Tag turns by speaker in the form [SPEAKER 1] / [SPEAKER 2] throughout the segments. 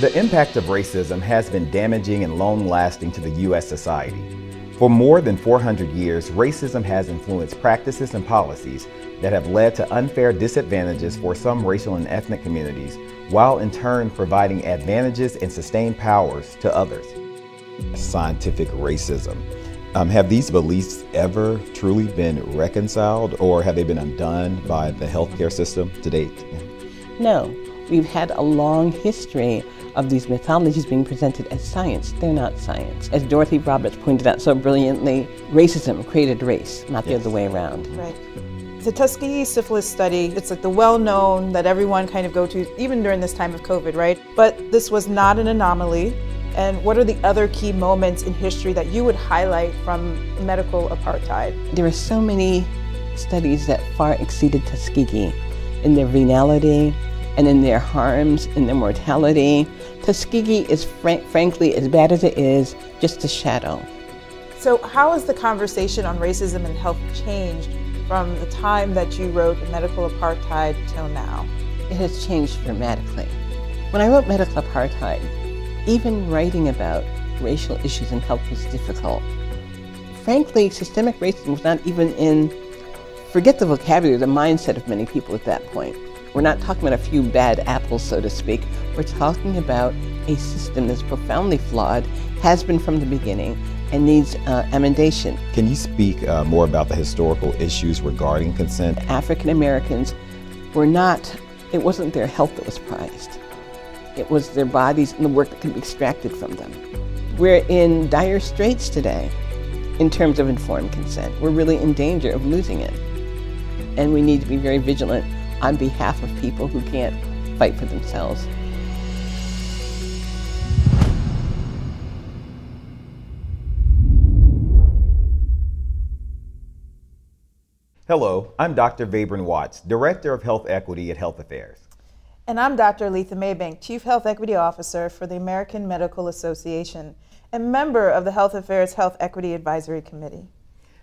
[SPEAKER 1] The impact of racism has been damaging and long lasting to the U.S. society. For more than 400 years, racism has influenced practices and policies that have led to unfair disadvantages for some racial and ethnic communities, while in turn providing advantages and sustained powers to others. Scientific racism. Um, have these beliefs ever truly been reconciled or have they been undone by the healthcare system to date?
[SPEAKER 2] No, we've had a long history of these mythologies being presented as science. They're not science. As Dorothy Roberts pointed out so brilliantly, racism created race, not yes. the other way around.
[SPEAKER 3] Right. The Tuskegee syphilis study, it's like the well known that everyone kind of go to, even during this time of COVID, right? But this was not an anomaly. And what are the other key moments in history that you would highlight from medical apartheid?
[SPEAKER 2] There are so many studies that far exceeded Tuskegee in their venality and in their harms and their mortality. Tuskegee is frank, frankly, as bad as it is, just a shadow.
[SPEAKER 3] So, how has the conversation on racism and health changed from the time that you wrote Medical Apartheid till now?
[SPEAKER 2] It has changed dramatically. When I wrote Medical Apartheid, even writing about racial issues in health was difficult. Frankly, systemic racism was not even in, forget the vocabulary, the mindset of many people at that point. We're not talking about a few bad apples, so to speak. We're talking about a system that's profoundly flawed, has been from the beginning, and needs uh, amendation.
[SPEAKER 1] Can you speak uh, more about the historical issues regarding consent?
[SPEAKER 2] African Americans were not, it wasn't their health that was prized, it was their bodies and the work that could be extracted from them. We're in dire straits today in terms of informed consent. We're really in danger of losing it. And we need to be very vigilant on behalf of people who can't fight for themselves.
[SPEAKER 1] Hello, I'm Dr. Vabren Watts, Director of Health Equity at Health Affairs.
[SPEAKER 3] And I'm Dr. Aletha Maybank, Chief Health Equity Officer for the American Medical Association and member of the Health Affairs Health Equity Advisory Committee.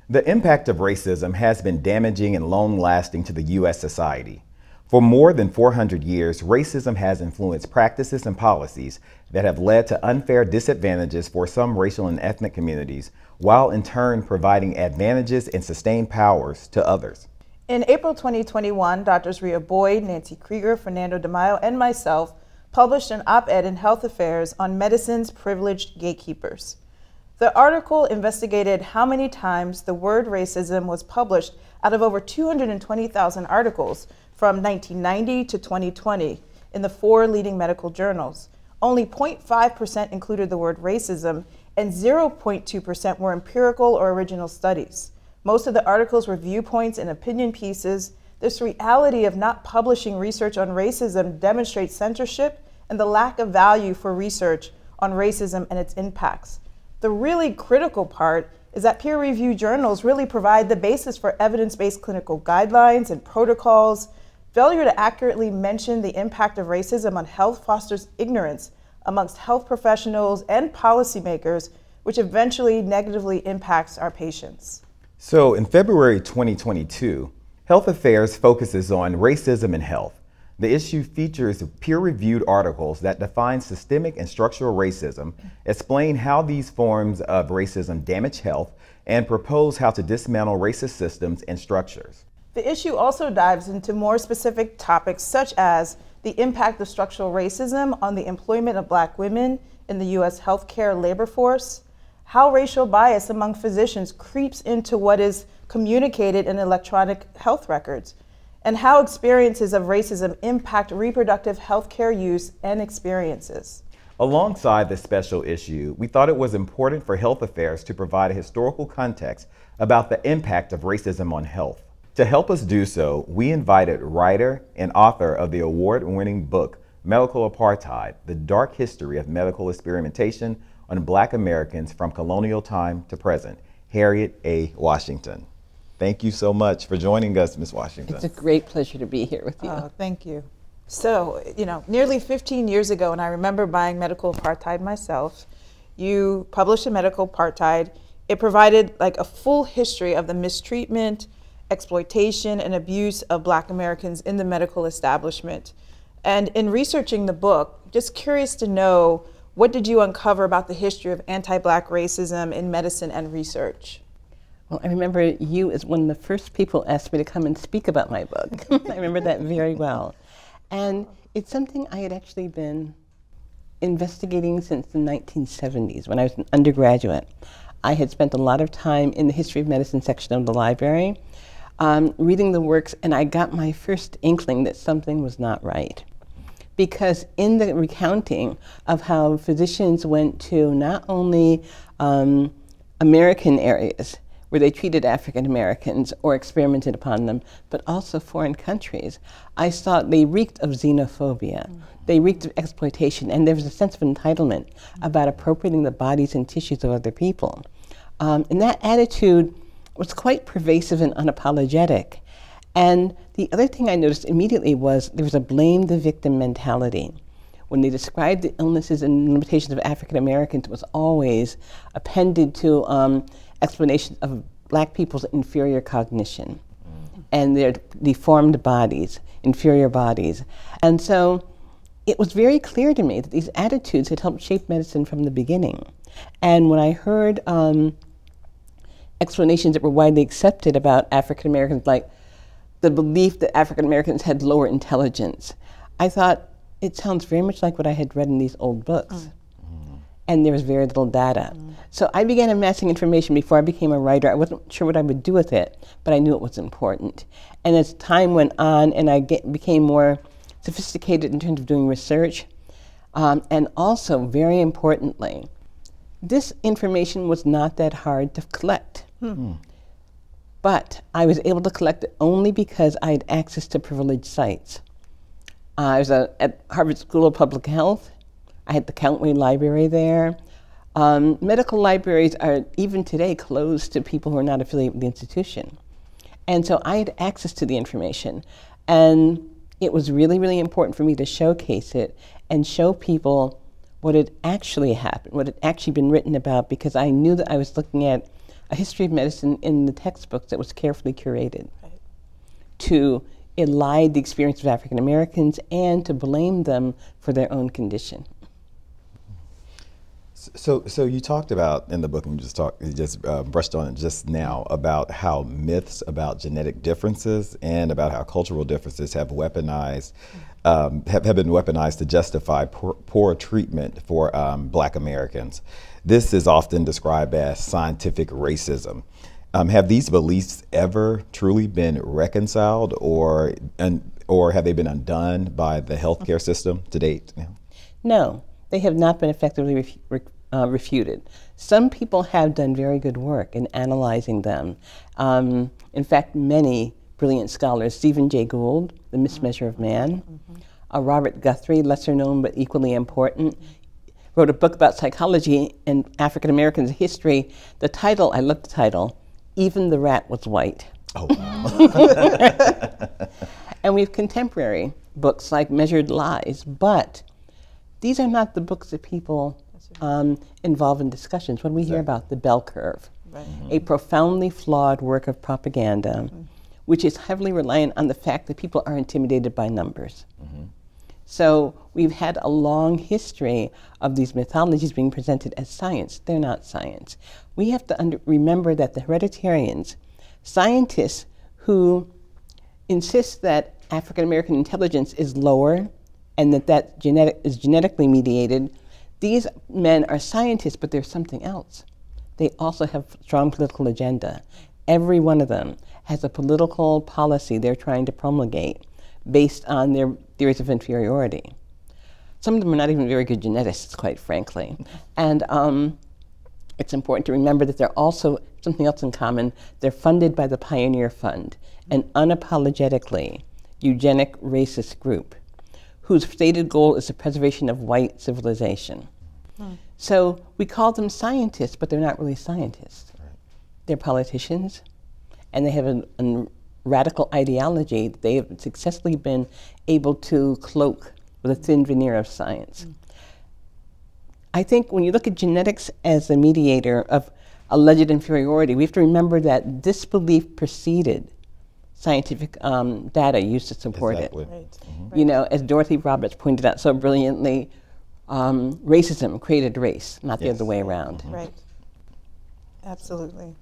[SPEAKER 1] The impact of racism has been damaging and long lasting to the U.S. society. For more than 400 years, racism has influenced practices and policies that have led to unfair disadvantages for some racial and ethnic communities, while in turn providing advantages and sustained powers to others.
[SPEAKER 3] In April 2021, Drs. Rhea Boyd, Nancy Krieger, Fernando DeMaio, and myself published an op ed in Health Affairs on medicine's privileged gatekeepers. The article investigated how many times the word racism was published out of over 220,000 articles from 1990 to 2020 in the four leading medical journals. Only 0.5% included the word racism, and 0.2% were empirical or original studies. Most of the articles were viewpoints and opinion pieces. This reality of not publishing research on racism demonstrates censorship and the lack of value for research on racism and its impacts. The really critical part is that peer reviewed journals really provide the basis for evidence based clinical guidelines and protocols Failure to accurately mention the impact of racism on health fosters ignorance amongst health professionals and policymakers, which eventually negatively impacts our patients.
[SPEAKER 1] So, in February 2022, Health Affairs focuses on racism in health. The issue features peer reviewed articles that define systemic and structural racism, explain how these forms of racism damage health, and propose how to dismantle racist systems and structures.
[SPEAKER 3] The issue also dives into more specific topics such as the impact of structural racism on the employment of black women in the U.S. healthcare labor force, how racial bias among physicians creeps into what is communicated in electronic health records, and how experiences of racism impact reproductive healthcare use and experiences.
[SPEAKER 1] Alongside this special issue, we thought it was important for Health Affairs to provide a historical context about the impact of racism on health. To help us do so, we invited writer and author of the award winning book, Medical Apartheid The Dark History of Medical Experimentation on Black Americans from Colonial Time to Present, Harriet A. Washington. Thank you so much for joining us, Ms. Washington.
[SPEAKER 2] It's a great pleasure to be here with you.
[SPEAKER 3] Oh, thank you. So, you know, nearly 15 years ago, and I remember buying Medical Apartheid myself, you published a Medical Apartheid. It provided like a full history of the mistreatment, exploitation and abuse of black Americans in the medical establishment. And in researching the book, just curious to know what did you uncover about the history of anti black racism in medicine and research?
[SPEAKER 2] Well, I remember you as one of the first people asked me to come and speak about my book. I remember that very well. And it's something I had actually been investigating since the 1970s when I was an undergraduate. I had spent a lot of time in the history of medicine section of the library um, reading the works, and I got my first inkling that something was not right. Because in the recounting of how physicians went to not only um, American areas, where they treated African Americans or experimented upon them, but also foreign countries. I saw they reeked of xenophobia. Mm. They reeked of exploitation, and there was a sense of entitlement about appropriating the bodies and tissues of other people. Um, and that attitude was quite pervasive and unapologetic. And the other thing I noticed immediately was there was a blame the victim mentality. When they described the illnesses and limitations of African Americans, it was always appended to um, explanations of black people's inferior cognition mm. and their deformed bodies, inferior bodies. And so it was very clear to me that these attitudes had helped shape medicine from the beginning. And when I heard um, explanations that were widely accepted about African Americans, like the belief that African Americans had lower intelligence, I thought it sounds very much like what I had read in these old books. Mm and there was very little data. Mm. So I began amassing information before I became a writer. I wasn't sure what I would do with it, but I knew it was important. And as time went on and I get, became more sophisticated in terms of doing research, um, and also, very importantly, this information was not that hard to collect. Hmm. But I was able to collect it only because I had access to privileged sites. Uh, I was a, at Harvard School of Public Health, I had the Countway Library there. Um, medical libraries are even today closed to people who are not affiliated with the institution. And so I had access to the information. And it was really, really important for me to showcase it and show people what had actually happened, what had actually been written about, because I knew that I was looking at a history of medicine in the textbooks that was carefully curated right. to elide the experience of African Americans and to blame them for their own condition.
[SPEAKER 1] So, so you talked about in the book, and you just talked, you just uh, brushed on it just now about how myths about genetic differences and about how cultural differences have weaponized, um, have, have been weaponized to justify poor, poor treatment for um, Black Americans. This is often described as scientific racism. Um, have these beliefs ever truly been reconciled, or or have they been undone by the healthcare system to date?
[SPEAKER 2] No, they have not been effectively uh, refuted. Some people have done very good work in analyzing them. Um, in fact, many brilliant scholars, Stephen Jay Gould, The Mismeasure of Man, mm-hmm. uh, Robert Guthrie, lesser known but equally important, wrote a book about psychology and African Americans history. The title, I love the title, Even the Rat Was White. Oh. and we have contemporary books like Measured Lies, but these are not the books that people um, involved in discussions. When we hear about the bell curve, right. mm-hmm. a profoundly flawed work of propaganda, mm-hmm. which is heavily reliant on the fact that people are intimidated by numbers. Mm-hmm. So we've had a long history of these mythologies being presented as science. They're not science. We have to under- remember that the hereditarians, scientists who insist that African American intelligence is lower and that that genetic is genetically mediated, these men are scientists, but they're something else. They also have strong political agenda. Every one of them has a political policy they're trying to promulgate based on their theories of inferiority. Some of them are not even very good geneticists, quite frankly. And um, it's important to remember that they're also something else in common. They're funded by the Pioneer Fund, an unapologetically eugenic racist group whose stated goal is the preservation of white civilization. Hmm. So we call them scientists, but they're not really scientists. Right. They're politicians, and they have a, a radical ideology that they have successfully been able to cloak with a thin veneer of science. Hmm. I think when you look at genetics as a mediator of alleged inferiority, we have to remember that this belief preceded scientific um, data used to support
[SPEAKER 1] Exactly.
[SPEAKER 2] it.
[SPEAKER 3] Right.
[SPEAKER 2] You know, as Dorothy Roberts pointed out so brilliantly, um, racism created race, not the other way around.
[SPEAKER 3] Right. Absolutely.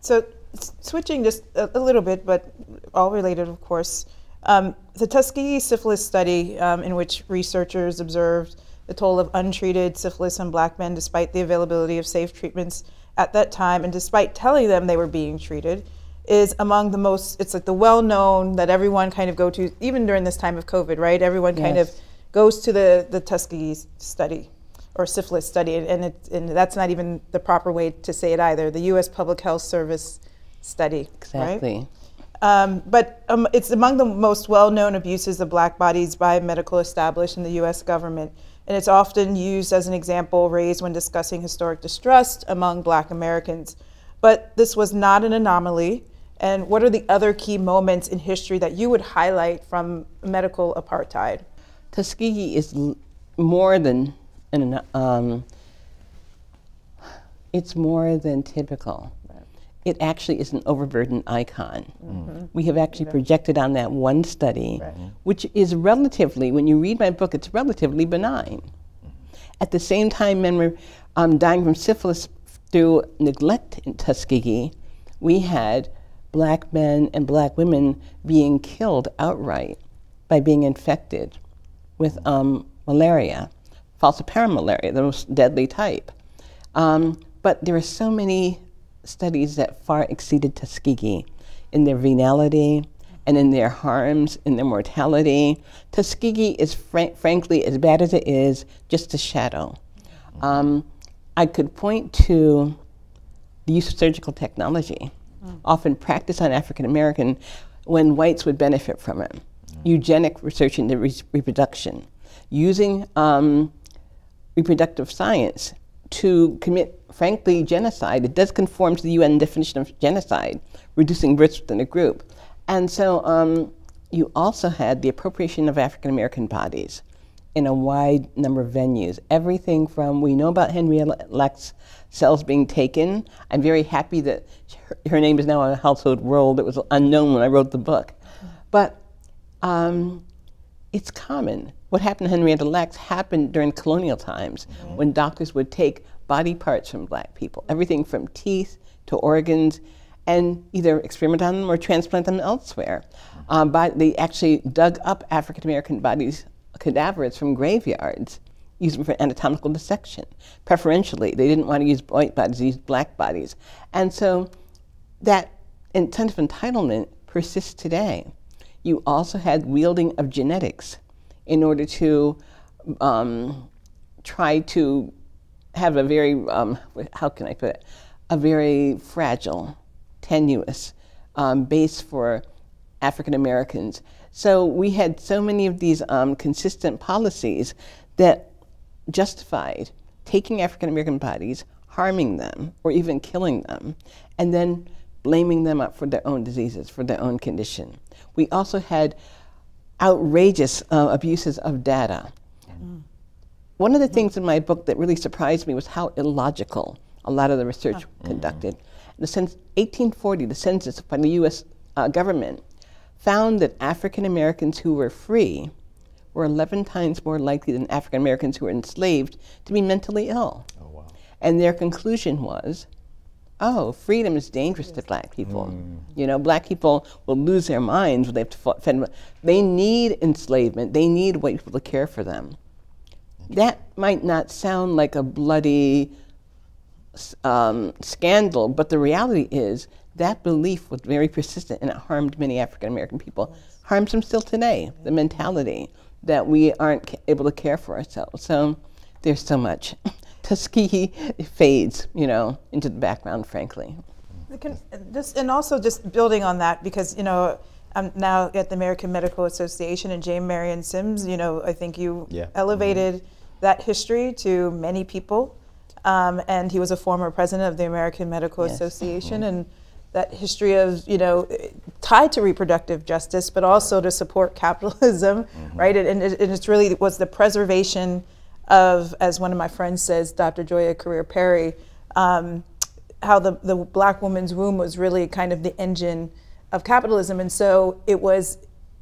[SPEAKER 3] So, s- switching just a, a little bit, but all related, of course. Um, the Tuskegee syphilis study, um, in which researchers observed the toll of untreated syphilis in black men despite the availability of safe treatments at that time, and despite telling them they were being treated, is among the most, it's like the well known that everyone kind of go to, even during this time of COVID, right? Everyone kind of
[SPEAKER 2] Yes.
[SPEAKER 3] Goes to the, the Tuskegee study or syphilis study, and, it, and that's not even the proper way to say it either. The U.S. Public Health Service study, right?
[SPEAKER 2] Exactly.
[SPEAKER 3] Um, but um, it's among the most well-known abuses of black bodies by medical establishment in the U.S. government, and it's often used as an example raised when discussing historic distrust among black Americans. But this was not an anomaly. And what are the other key moments in history that you would highlight from medical apartheid?
[SPEAKER 2] Tuskegee is l- more than an, um, it's more than typical. It actually is an overburdened icon. We have actually projected on that one study, which is relatively, when you read my book, it's relatively benign. At the same time, men were um, dying from syphilis through neglect in Tuskegee. We had black men and black women being killed outright by being infected with um, malaria, falciparum malaria, the most deadly type. Um, but there are so many studies that far exceeded Tuskegee in their venality and in their harms, in their mortality. Tuskegee is, fran- frankly, as bad as it is, just a shadow. Um, I could point to the use of surgical technology, often practiced on African American, when whites would benefit from it. Eugenic research into re- reproduction, using um, reproductive science to commit, frankly, genocide. It does conform to the UN definition of genocide, reducing births within a group. And so um, you also had the appropriation of African American bodies in a wide number of venues. Everything from, we know about Henrietta Lacks cells being taken. I'm very happy that her, her name is now on a household world. that was unknown when I wrote the book. But um, it's common. What happened to Henrietta Lacks happened during colonial times when doctors would take body parts from black people, everything from teeth to organs, and either experiment on them or transplant them elsewhere. Um, but they actually dug up African American bodies, cadavers from graveyards, used them for anatomical dissection. Preferentially, they didn't want to use white bodies, they used black bodies. And so that sense of entitlement persists today. You also had wielding of genetics in order to um, try to have a very, um, how can I put it, a very fragile, tenuous um, base for African Americans. So we had so many of these um, consistent policies that justified taking African American bodies, harming them, or even killing them, and then blaming them up for their own diseases, for their own condition. We also had outrageous uh, abuses of data. One of the things in my book that really surprised me was how illogical a lot of the research conducted. The since 1840, the census by the U.S. Uh, government found that African Americans who were free were 11 times more likely than African Americans who were enslaved to be mentally ill.
[SPEAKER 1] Oh, wow.
[SPEAKER 2] And their conclusion was, oh, freedom is dangerous to black people. You know, black people will lose their minds when they have to fend. They need enslavement. They need white people to care for them. That might not sound like a bloody um, scandal, but the reality is that belief was very persistent and it harmed many African American people. Harms them still today, the mentality that we aren't able to care for ourselves. So there's so much. Tuskegee fades, you know, into the background, frankly.
[SPEAKER 3] I Can, just, and also just building on that, because, you know, I'm now at the American Medical Association and J. Marion Sims, you know, I think you
[SPEAKER 1] Yeah. Mm-hmm.
[SPEAKER 3] elevated that history to many people. Um, and he was a former president of the American Medical
[SPEAKER 2] Yes.
[SPEAKER 3] Association. Mm-hmm. And that history of, you know, tied to reproductive justice, but also to support capitalism, mm-hmm. right? And, and, it, and it's really was the preservation of, as one of my friends says, Dr. Joia Crear-Perry, um, how the, the black woman's womb was really kind of the engine of capitalism. And so it was,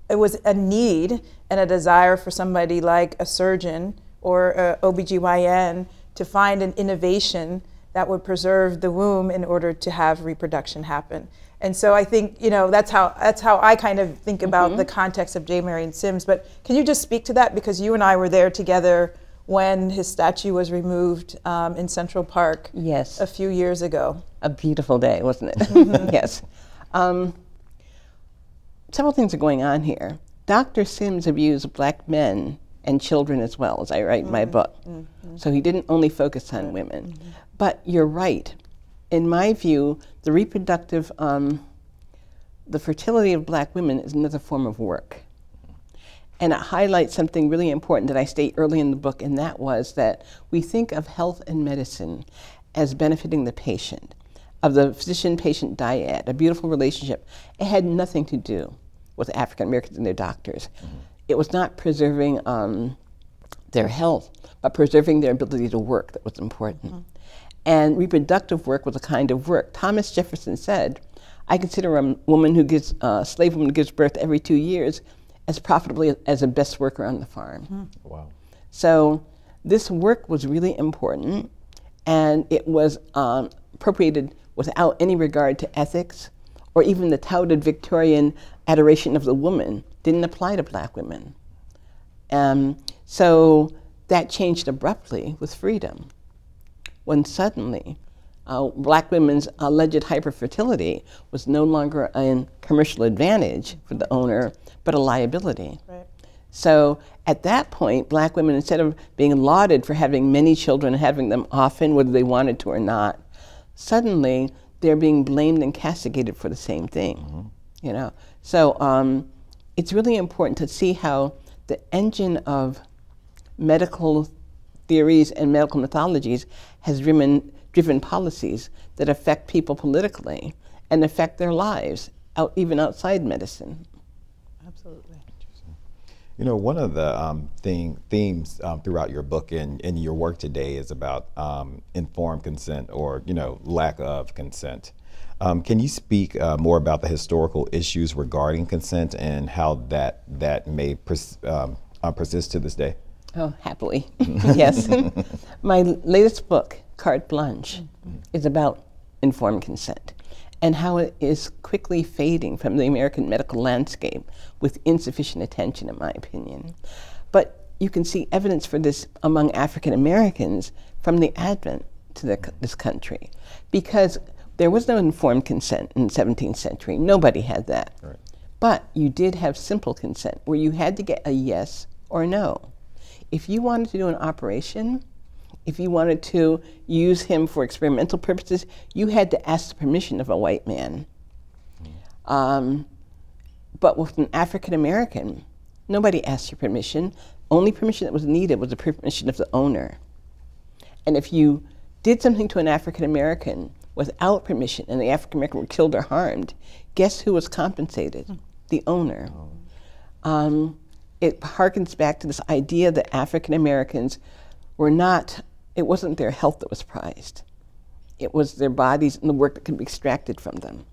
[SPEAKER 3] it was a need and a desire for somebody like a surgeon or a OBGYN to find an innovation that would preserve the womb in order to have reproduction happen. And so I think you know that's how that's how I kind of think about mm-hmm. the context of J. Marion Sims. But can you just speak to that because you and I were there together when his statue was removed um, in Central Park.
[SPEAKER 2] Yes.
[SPEAKER 3] A few years ago.
[SPEAKER 2] A beautiful day, wasn't it? Mm-hmm. yes. Um, several things are going on here. Dr. Sims abused black men and children as well, as I write mm-hmm. in my mm-hmm. book. Mm-hmm. So he didn't only focus on women. Mm-hmm. But you're right. In my view, the reproductive, um, the fertility of black women is another form of work. And it highlights something really important that I state early in the book, and that was that we think of health and medicine as benefiting the patient, of the physician patient dyad, a beautiful relationship. It had nothing to do with African Americans and their doctors. Mm-hmm. It was not preserving um, their health, but preserving their ability to work that was important. Mm-hmm. And reproductive work was a kind of work. Thomas Jefferson said, I consider a woman who gives, uh, a slave woman who gives birth every two years as profitably as a best worker on the farm. Mm. Wow. So this work was really important, and it was um, appropriated without any regard to ethics or even the touted Victorian adoration of the woman didn't apply to black women. Um, so that changed abruptly with freedom when suddenly uh, black women's alleged hyperfertility was no longer a commercial advantage for the owner, but a liability. Right. So at that point, black women, instead of being lauded for having many children and having them often, whether they wanted to or not, suddenly they're being blamed and castigated for the same thing. Mm-hmm. You know, so um, it's really important to see how the engine of medical theories and medical mythologies has driven driven policies that affect people politically and affect their lives, out, even outside medicine.
[SPEAKER 3] Absolutely.
[SPEAKER 1] You know, one of the um, thing, themes um, throughout your book and, and your work today is about um, informed consent or, you know, lack of consent. Um, can you speak uh, more about the historical issues regarding consent and how that, that may pers- um, uh, persist to this day?
[SPEAKER 2] Oh, happily, yes. My latest book, Carte Blanche, mm-hmm. is about informed consent and how it is quickly fading from the American medical landscape with insufficient attention, in my opinion. But you can see evidence for this among African Americans from the advent to the, this country because there was no informed consent in the 17th century. Nobody had that. Right. But you did have simple consent where you had to get a yes or no. If you wanted to do an operation, if you wanted to use him for experimental purposes, you had to ask the permission of a white man. Um, but with an African American, nobody asked your permission. Only permission that was needed was the permission of the owner. And if you did something to an African American without permission and the African American were killed or harmed, guess who was compensated? The owner. Um, it harkens back to this idea that African Americans were not it wasn't their health that was prized. It was their bodies and the work that could be extracted from them.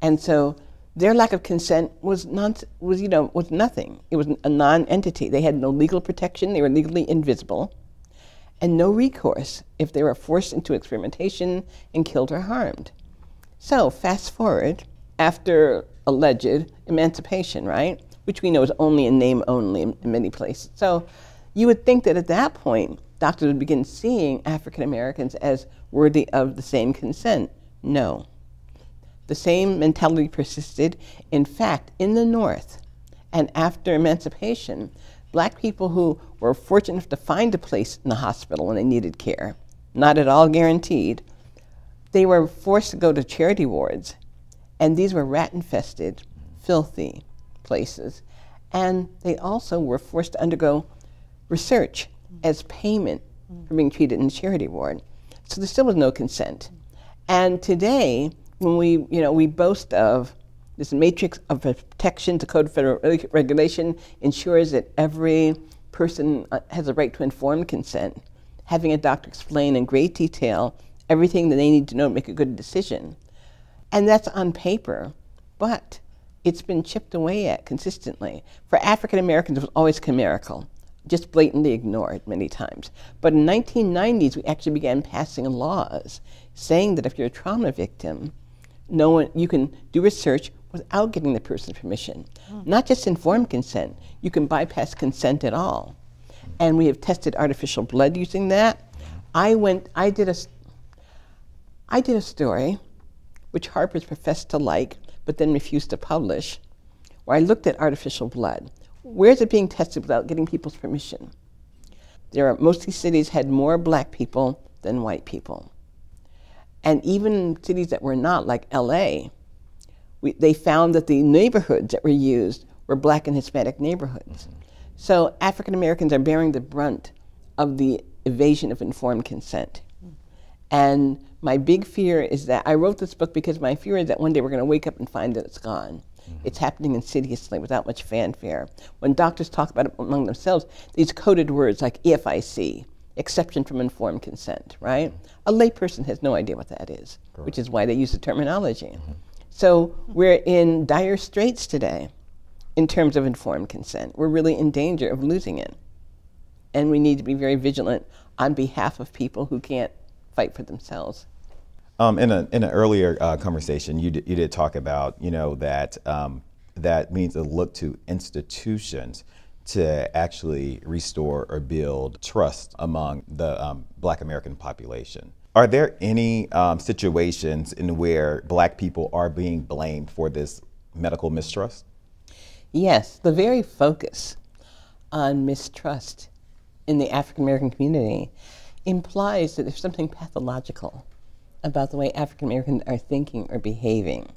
[SPEAKER 2] And so their lack of consent was not was you know was nothing. It was a non-entity. They had no legal protection. They were legally invisible, and no recourse if they were forced into experimentation and killed or harmed. So fast forward after alleged emancipation, right, which we know is only in name only in many places. So you would think that at that point doctors would begin seeing African Americans as worthy of the same consent. No. The same mentality persisted. In fact, in the North and after emancipation, black people who were fortunate enough to find a place in the hospital when they needed care, not at all guaranteed, they were forced to go to charity wards. And these were rat infested, filthy places. And they also were forced to undergo research as payment for being treated in the charity ward. So there still was no consent. And today, when we, you know, we boast of this matrix of protection, the Code of Federal Regulation ensures that every person uh, has a right to informed consent, having a doctor explain in great detail everything that they need to know to make a good decision. And that's on paper. But it's been chipped away at consistently. For African Americans, it was always chimerical, just blatantly ignored many times. But in 1990s, we actually began passing laws saying that if you're a trauma victim, no one, you can do research without getting the person's permission. Mm. Not just informed consent, you can bypass consent at all. And we have tested artificial blood using that. I went, I did a, I did a story, which Harper's professed to like, but then refused to publish, where I looked at artificial blood. Where is it being tested without getting people's permission? There are, most of these cities had more black people than white people. And even cities that were not, like LA, we, they found that the neighborhoods that were used were black and Hispanic neighborhoods. So African Americans are bearing the brunt of the evasion of informed consent. And my big fear is that I wrote this book because my fear is that one day we're going to wake up and find that it's gone. Mm-hmm. It's happening insidiously without much fanfare. When doctors talk about it among themselves, these coded words like EFIC, exception from informed consent, right? A layperson has no idea what that is, Correct. which is why they use the terminology. Mm-hmm. So we're in dire straits today in terms of informed consent. We're really in danger of losing it. And we need to be very vigilant on behalf of people who can't fight for themselves.
[SPEAKER 1] Um, in, a, in an earlier uh, conversation, you, you did talk about, you know, that um, that means to look to institutions to actually restore or build trust among the um, black American population. Are there any um, situations in where black people are being blamed for this medical mistrust?
[SPEAKER 2] Yes, the very focus on mistrust in the African American community implies that there's something pathological about the way African Americans are thinking or behaving.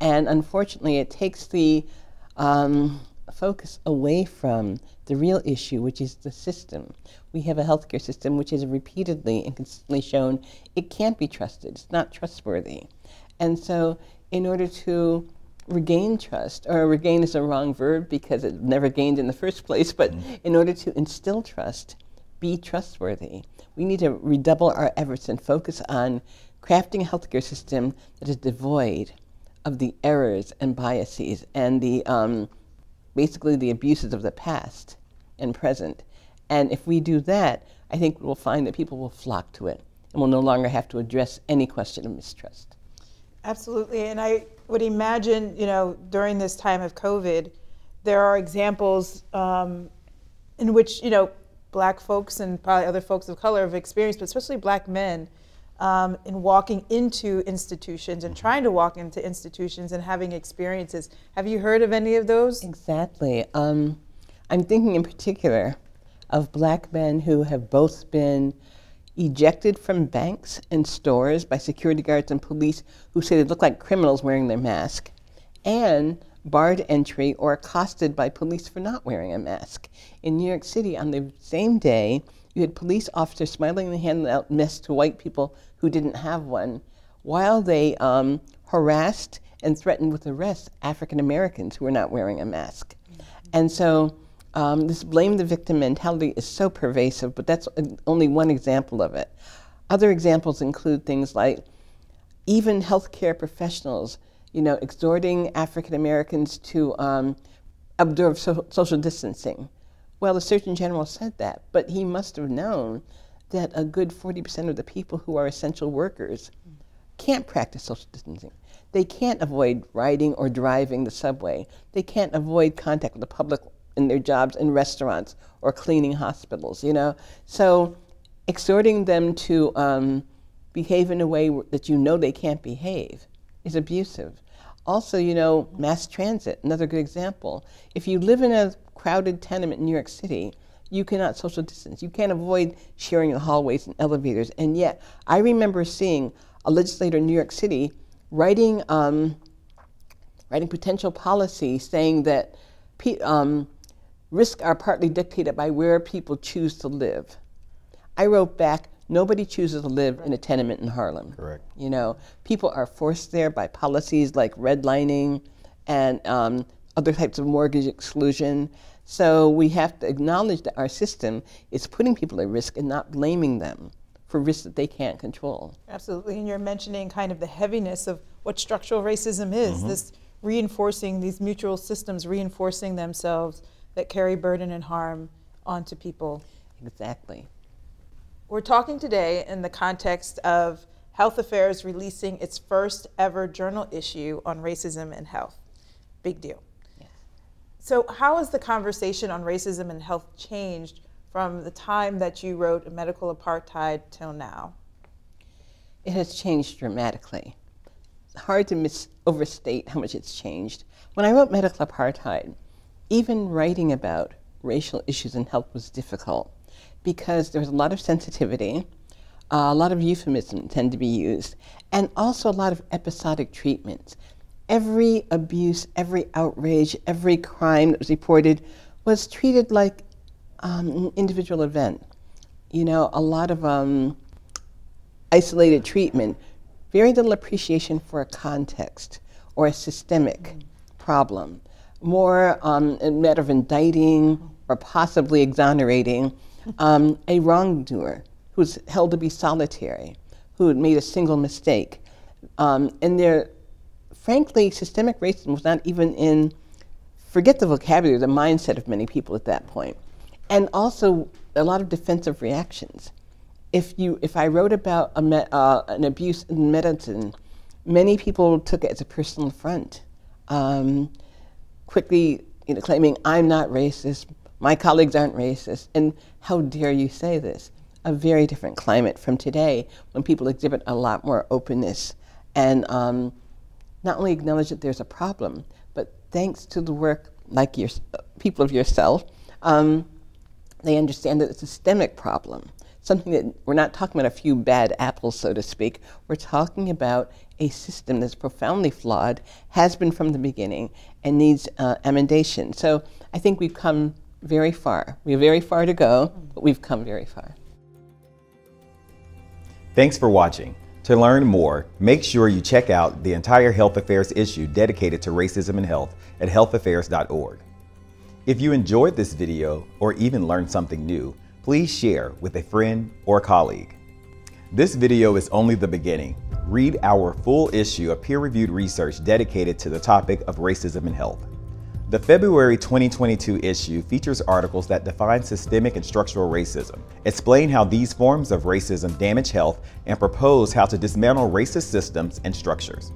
[SPEAKER 2] And unfortunately, it takes the um, focus away from the real issue, which is the system. We have a healthcare system which is repeatedly and consistently shown it can't be trusted, it's not trustworthy. And so, in order to regain trust, or regain is a wrong verb because it never gained in the first place, but mm-hmm. in order to instill trust, be trustworthy, we need to redouble our efforts and focus on crafting a healthcare system that is devoid of the errors and biases and the um, basically the abuses of the past and present. And if we do that, I think we'll find that people will flock to it and will no longer have to address any question of mistrust.
[SPEAKER 3] Absolutely. And I would imagine, you know, during this time of COVID, there are examples um, in which, you know, black folks and probably other folks of color have experienced, but especially black men, um, in walking into institutions and trying to walk into institutions and having experiences. Have you heard of any of those?
[SPEAKER 2] Exactly. Um, I'm thinking in particular of black men who have both been ejected from banks and stores by security guards and police who say they look like criminals wearing their mask, and barred entry or accosted by police for not wearing a mask. In New York City, on the same day, you had police officers smilingly handing out masks to white people who didn't have one, while they um, harassed and threatened with arrest African Americans who were not wearing a mask. Mm-hmm. And so um, this blame the victim mentality is so pervasive, but that's only one example of it. Other examples include things like even healthcare professionals you know, exhorting African Americans to um, observe so social distancing. Well, the Surgeon General said that, but he must have known that a good 40% of the people who are essential workers can't practice social distancing. They can't avoid riding or driving the subway. They can't avoid contact with the public in their jobs in restaurants or cleaning hospitals, you know? So exhorting them to um, behave in a way that you know they can't behave is abusive. Also, you know, mass transit, another good example. If you live in a crowded tenement in New York City, you cannot social distance. You can't avoid sharing the hallways and elevators. And yet, I remember seeing a legislator in New York City writing, um, writing potential policy saying that um, risks are partly dictated by where people choose to live. I wrote back, Nobody chooses to live in a tenement in Harlem.
[SPEAKER 1] Correct.
[SPEAKER 2] You know, people are forced there by policies like redlining and um, other types of mortgage exclusion. So we have to acknowledge that our system is putting people at risk and not blaming them for risks that they can't control.
[SPEAKER 3] Absolutely. And you're mentioning kind of the heaviness of what structural racism is. Mm-hmm. This reinforcing these mutual systems, reinforcing themselves that carry burden and harm onto people.
[SPEAKER 2] Exactly.
[SPEAKER 3] We're talking today in the context of Health Affairs releasing its first ever journal issue on racism and health. Big deal. So, how has the conversation on racism and health changed from the time that you wrote Medical Apartheid till now?
[SPEAKER 2] It has changed dramatically. It's hard to mis- overstate how much it's changed. When I wrote Medical Apartheid, even writing about racial issues in health was difficult because there was a lot of sensitivity, uh, a lot of euphemism tend to be used, and also a lot of episodic treatments. Every abuse, every outrage, every crime that was reported was treated like um, an individual event. You know, a lot of um, isolated treatment, very little appreciation for a context or a systemic mm. problem. More um, a matter of indicting or possibly exonerating um, a wrongdoer who's held to be solitary, who had made a single mistake. Um, and there, frankly, systemic racism was not even in, forget the vocabulary, the mindset of many people at that point. And also a lot of defensive reactions. If, you, if I wrote about me, uh, an abuse in medicine, many people took it as a personal affront, um, quickly you know, claiming, I'm not racist, my colleagues aren't racist, and how dare you say this? A very different climate from today when people exhibit a lot more openness and um, not only acknowledge that there's a problem, but thanks to the work like your, people of yourself, um, they understand that it's a systemic problem. Something that we're not talking about a few bad apples, so to speak. We're talking about a system that's profoundly flawed, has been from the beginning, and needs uh, amendation. So I think we've come very far. We have very far to go, but we've come very far.
[SPEAKER 1] Thanks for watching. To learn more, make sure you check out the entire Health Affairs issue dedicated to racism and health at healthaffairs.org. If you enjoyed this video or even learned something new, please share with a friend or colleague. This video is only the beginning. Read our full issue of peer-reviewed research dedicated to the topic of racism and health. The February 2022 issue features articles that define systemic and structural racism, explain how these forms of racism damage health, and propose how to dismantle racist systems and structures.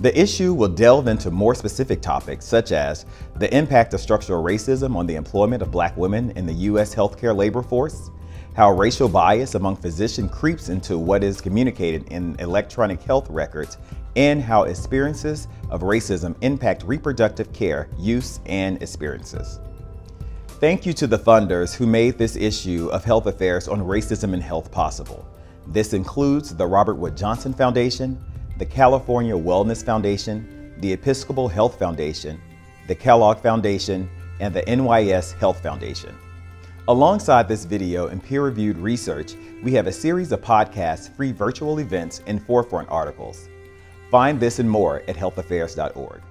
[SPEAKER 1] The issue will delve into more specific topics such as the impact of structural racism on the employment of black women in the U.S. healthcare labor force, how racial bias among physicians creeps into what is communicated in electronic health records, and how experiences of racism impact reproductive care, use, and experiences. Thank you to the funders who made this issue of Health Affairs on Racism and Health possible. This includes the Robert Wood Johnson Foundation, the California Wellness Foundation, the Episcopal Health Foundation, the Kellogg Foundation, and the NYS Health Foundation. Alongside this video and peer-reviewed research, we have a series of podcasts, free virtual events, and forefront articles. Find this and more at healthaffairs.org.